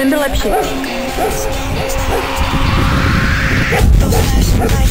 ten byl lepší. Hm, hm, hm.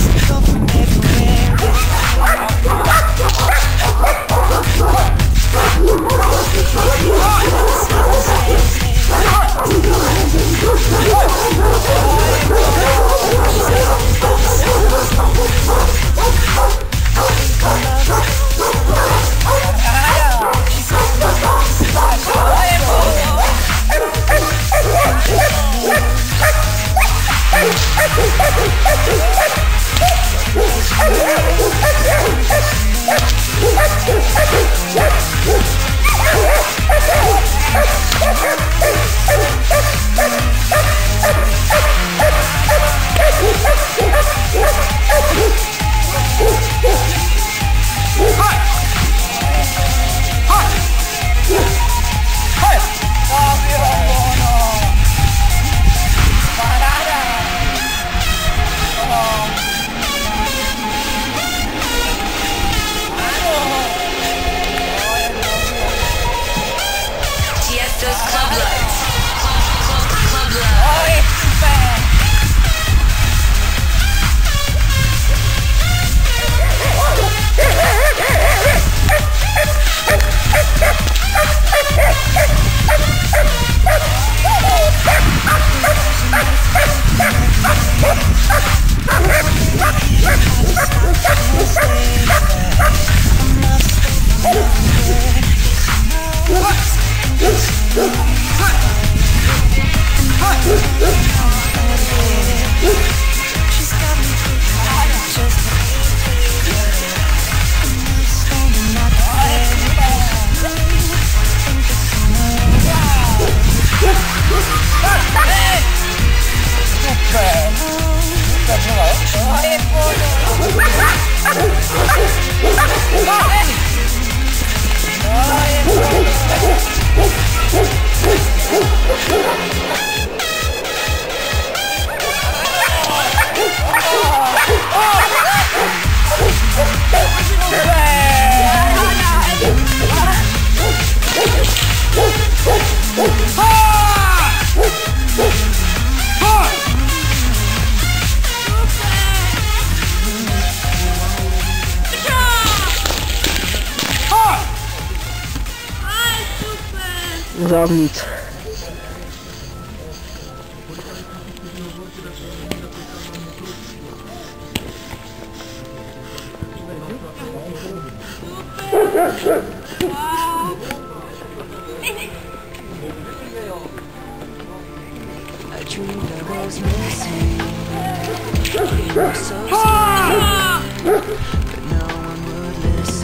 Olha! Olha! Zamknąć. Cause no one else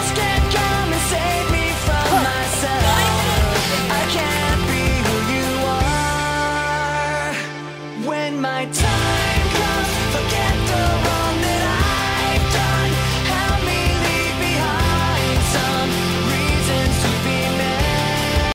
my time